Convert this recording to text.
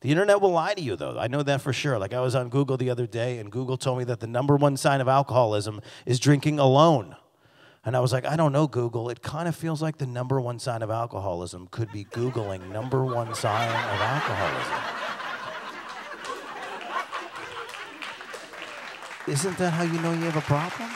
The internet will lie to you, though. I know that for sure. Like I was on Google the other day, and Google told me that the number one sign of alcoholism is drinking alone. And I was like, I don't know, Google. It kind of feels like the number one sign of alcoholism could be Googling number one sign of alcoholism. Isn't that how you know you have a problem?